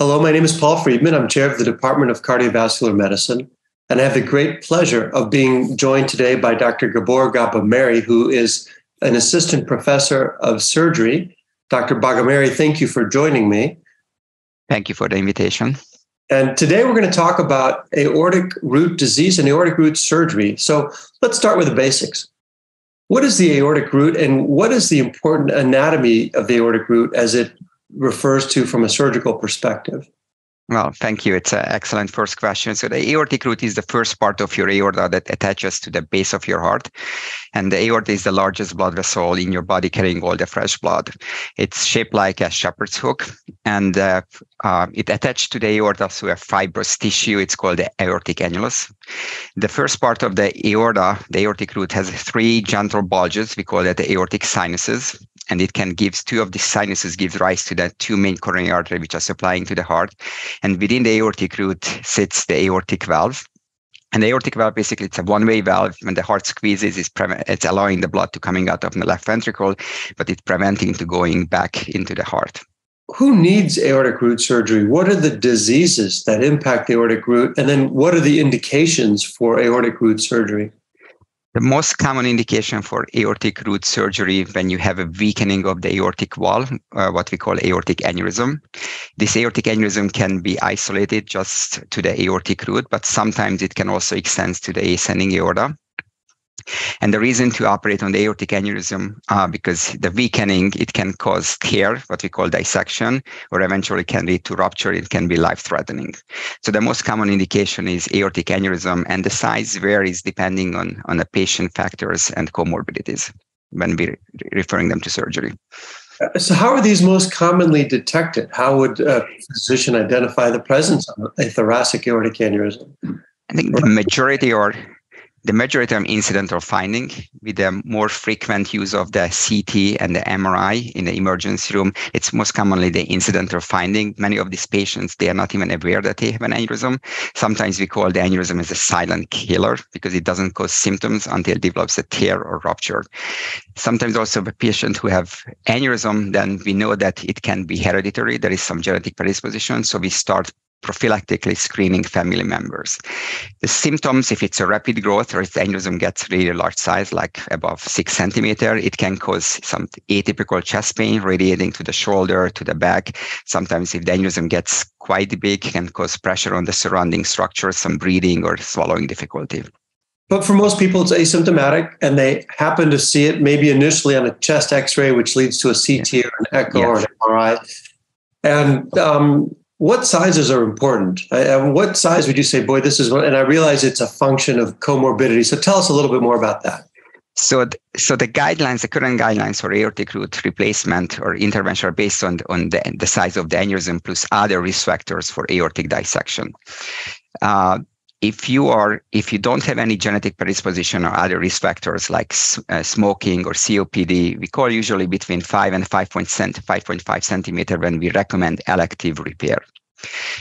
Hello, my name is Paul Friedman. I'm chair of the Department of Cardiovascular Medicine, and I have the great pleasure of being joined today by Dr. Gabor Bagameri, who is an assistant professor of surgery. Dr. Bagameri, thank you for joining me. Thank you for the invitation. And today we're going to talk about aortic root disease and aortic root surgery. So let's start with the basics. What is the aortic root and what is the important anatomy of the aortic root as it refers to from a surgical perspective? Well, thank you. It's an excellent first question. So the aortic root is the first part of your aorta that attaches to the base of your heart. And the aorta is the largest blood vessel in your body carrying all the fresh blood. It's shaped like a shepherd's hook and uh, uh, it attached to the aorta through a fibrous tissue. It's called the aortic annulus. The first part of the aorta, the aortic root, has three gentle bulges. We call that the aortic sinuses and it can give two of the sinuses gives rise to the two main coronary artery which are supplying to the heart and within the aortic root sits the aortic valve and the aortic valve basically it's a one-way valve. When the heart squeezes, it's, pre- it's allowing the blood to coming out of the left ventricle, but it's preventing to going back into the heart. Who needs aortic root surgery? What are the diseases that impact the aortic root? And then what are the indications for aortic root surgery? The most common indication for aortic root surgery when you have a weakening of the aortic wall, uh, what we call aortic aneurysm. This aortic aneurysm can be isolated just to the aortic root, but sometimes it can also extend to the ascending aorta. And the reason to operate on the aortic aneurysm, uh, because the weakening, it can cause tear, what we call dissection, or eventually can lead to rupture. It can be life-threatening. So the most common indication is aortic aneurysm, and the size varies depending on, on the patient factors and comorbidities when we're referring them to surgery. Uh, so, how are these most commonly detected? How would a physician identify the presence of a thoracic aortic aneurysm? I think the majority or the majority of incidental finding with the more frequent use of the CT and the MRI in the emergency room. It's most commonly the incidental finding. Many of these patients, they are not even aware that they have an aneurysm. Sometimes we call the aneurysm as a silent killer because it doesn't cause symptoms until it develops a tear or rupture. Sometimes also the patient who have aneurysm, then we know that it can be hereditary. There is some genetic predisposition. So we start prophylactically screening family members. The symptoms, if it's a rapid growth or if the aneurysm gets really large size, like above six centimeter, it can cause some atypical chest pain radiating to the shoulder, to the back. Sometimes if the aneurysm gets quite big, can cause pressure on the surrounding structures, some breathing or swallowing difficulty. But for most people, it's asymptomatic, and they happen to see it maybe initially on a chest X-ray, which leads to a CT yeah. or an echo yeah. or an MRI. And um, what sizes are important? Uh, what size would you say, boy, this is what, and I realize it's a function of comorbidity. So tell us a little bit more about that. So, so the guidelines, the current guidelines for aortic root replacement or intervention are based on, on the, the size of the aneurysm plus other risk factors for aortic dissection. Uh, if you are if you don't have any genetic predisposition or other risk factors like uh, smoking or COPD, we call usually between 5 and 5.5 centimeter when we recommend elective repair.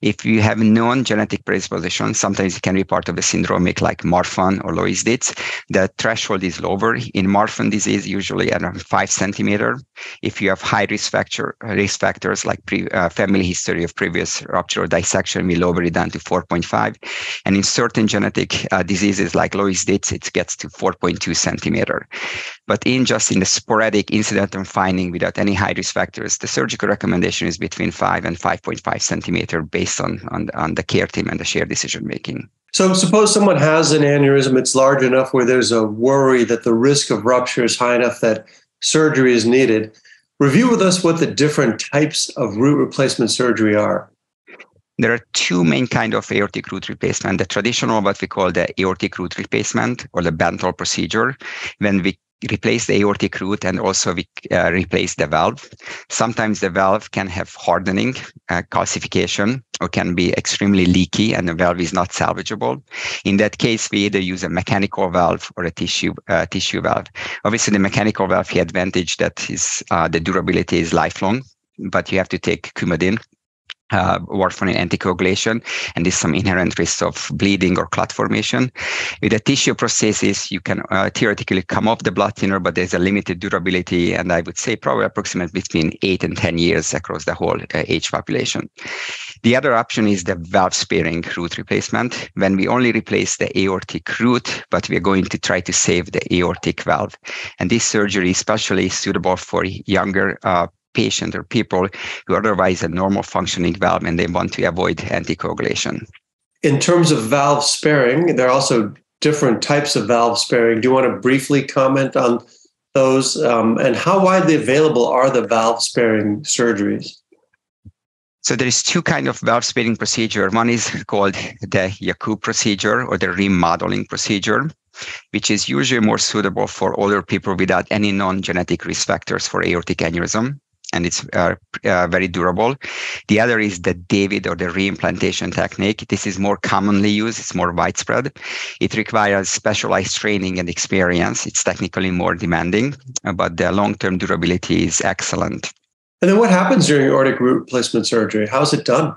If you have known genetic predisposition, sometimes it can be part of a syndromic like Marfan or Loeys-Dietz. The threshold is lower. In Marfan disease, usually around five centimeter. If you have high risk factor risk factors like pre, uh, family history of previous rupture or dissection, we lower it down to 4.5. And in certain genetic uh, diseases like Loeys-Dietz, it gets to 4.2 centimeter. But in just in the sporadic incidental finding without any high risk factors, the surgical recommendation is between 5 and 5.5 centimeter based on, on, on the care team and the shared decision making. So, suppose someone has an aneurysm, it's large enough where there's a worry that the risk of rupture is high enough that surgery is needed. Review with us what the different types of root replacement surgery are. There are two main kind of aortic root replacement. The traditional, what we call the aortic root replacement or the Bentall procedure, when we replace the aortic root and also we uh, replace the valve. Sometimes the valve can have hardening, uh, calcification, or can be extremely leaky and the valve is not salvageable. In that case, we either use a mechanical valve or a tissue uh, tissue valve. Obviously, the mechanical valve, the advantage that is uh, the durability is lifelong, but you have to take Coumadin uh, warfarin anticoagulation, and there's some inherent risk of bleeding or clot formation. With a tissue prosthesis, you can uh, theoretically come off the blood thinner, but there's a limited durability, and I would say probably approximately between eight and 10 years across the whole uh, age population. The other option is the valve sparing root replacement, when we only replace the aortic root, but we're going to try to save the aortic valve. And this surgery is especially suitable for younger uh, patient or people who otherwise have normal functioning valve and they want to avoid anticoagulation. In terms of valve sparing, there are also different types of valve sparing. Do you want to briefly comment on those um, and how widely available are the valve sparing surgeries? So there is two kind of valve sparing procedure. One is called the Yacoub procedure or the remodeling procedure, which is usually more suitable for older people without any non-genetic risk factors for aortic aneurysm and it's uh, uh, very durable. The other is the David or the reimplantation technique. This is more commonly used, it's more widespread. It requires specialized training and experience. It's technically more demanding, but the long term durability is excellent. And then what happens during aortic root replacement surgery? How is it done?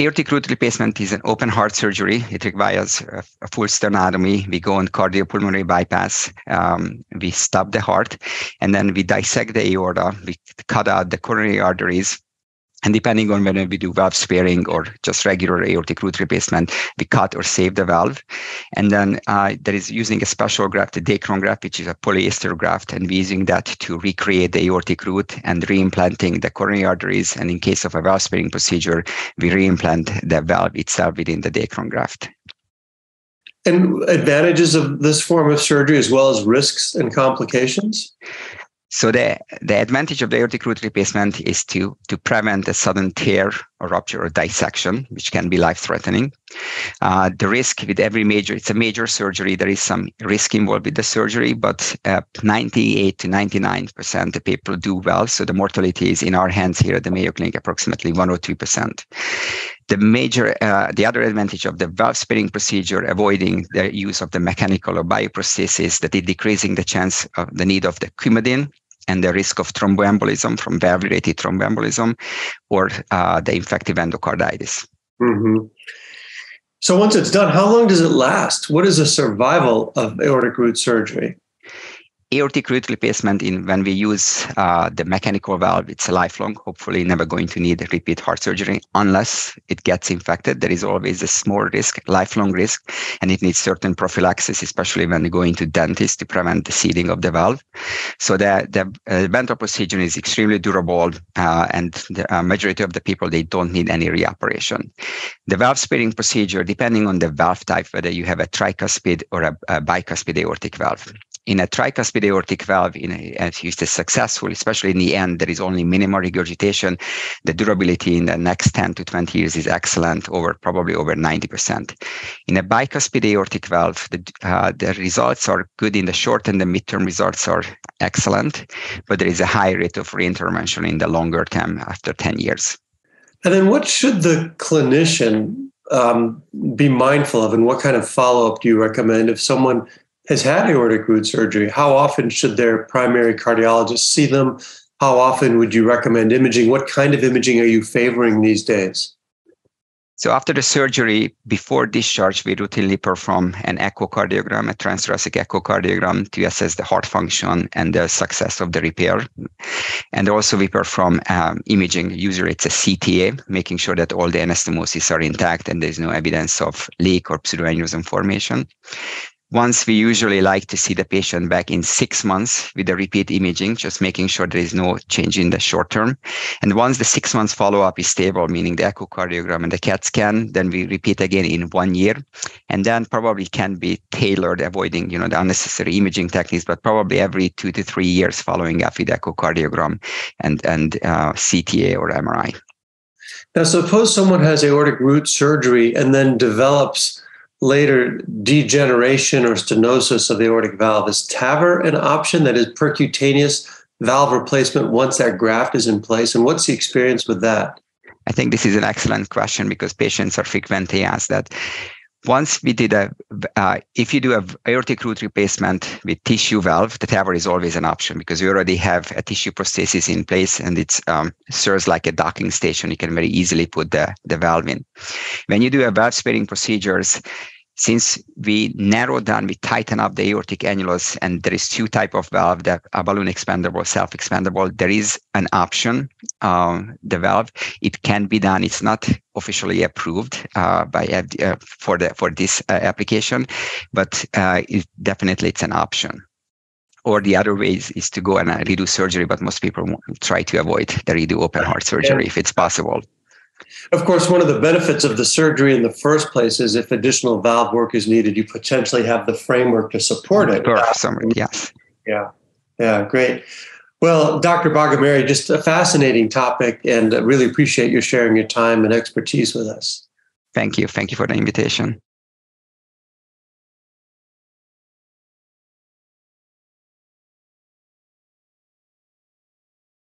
Aortic root replacement is an open heart surgery. It requires a, a full sternotomy. We go on cardiopulmonary bypass. Um, we stop the heart, and then we dissect the aorta. We cut out the coronary arteries and depending on whether we do valve sparing or just regular aortic root replacement, we cut or save the valve. And then uh, there is using a special graft, the Dacron graft, which is a polyester graft, and we're using that to recreate the aortic root and reimplanting the coronary arteries. And in case of a valve sparing procedure, we reimplant the valve itself within the Dacron graft. And advantages of this form of surgery as well as risks and complications? So the, the advantage of the aortic root replacement is to, to prevent a sudden tear or rupture or dissection, which can be life-threatening. Uh, the risk with every major, it's a major surgery. There is some risk involved with the surgery, but uh, 98 to 99% of people do well. So the mortality is in our hands here at the Mayo Clinic, approximately 1 or 2%. The major, uh, the other advantage of the valve sparing procedure, avoiding the use of the mechanical or bioprosthesis, that it decreasing the chance of the need of the Coumadin and the risk of thromboembolism from valve-related thromboembolism or uh, the infective endocarditis. Mm-hmm. So once it's done, how long does it last? What is the survival of aortic root surgery? Aortic root replacement in when we use uh, the mechanical valve it's a lifelong hopefully never going to need repeat heart surgery unless it gets infected. There is always a small risk lifelong risk and it needs certain prophylaxis especially when you go into dentist to prevent the seeding of the valve. So the the uh, Bentall procedure is extremely durable uh, and the uh, majority of the people they don't need any reoperation. The valve sparing procedure depending on the valve type whether you have a tricuspid or a, a bicuspid aortic valve in a tricuspid aortic valve, in a, if used as successful, especially in the end, there is only minimal regurgitation. The durability in the next 10 to 20 years is excellent, over probably over 90%. In a bicuspid aortic valve, the, uh, the results are good in the short and the midterm results are excellent, but there is a high rate of reintervention in the longer term after 10 years. And then what should the clinician um, be mindful of and what kind of follow-up do you recommend if someone has had aortic root surgery, how often should their primary cardiologist see them? How often would you recommend imaging? What kind of imaging are you favoring these days? So after the surgery, before discharge, we routinely perform an echocardiogram, a transthoracic echocardiogram to assess the heart function and the success of the repair. And also we perform um, imaging, usually it's a CTA, making sure that all the anastomosis are intact and there's no evidence of leak or pseudoaneurysm formation. Once we usually like to see the patient back in six months with the repeat imaging, just making sure there is no change in the short term. And once the six months follow up is stable, meaning the echocardiogram and the CAT scan, then we repeat again in one year. And then probably can be tailored, avoiding, you know, the unnecessary imaging techniques, but probably every two to three years following up with echocardiogram and, and uh, CTA or MRI. Now, suppose someone has aortic root surgery and then develops later degeneration or stenosis of the aortic valve. Is TAVR an option that is percutaneous valve replacement once that graft is in place? And what's the experience with that? I think this is an excellent question because patients are frequently asked that once we did a, uh, if you do a aortic root replacement with tissue valve, the TAVR is always an option because you already have a tissue prosthesis in place and it um, serves like a docking station. You can very easily put the, the valve in. When you do a valve sparing procedures, since we narrow down, we tighten up the aortic annulus, and there is two type of valve that are balloon expandable, self-expandable. There is an option, um, the valve. It can be done. It's not officially approved uh, by uh, for the for this uh, application, but uh, it, definitely it's an option. Or the other way is, is to go and uh, redo surgery, but most people try to avoid the redo open heart surgery if it's possible. Of course, one of the benefits of the surgery in the first place is if additional valve work is needed, you potentially have the framework to support it. yes. Yeah. Yeah. Great. Well, Dr. Bagameri, just a fascinating topic, and really appreciate you sharing your time and expertise with us. Thank you. Thank you for the invitation.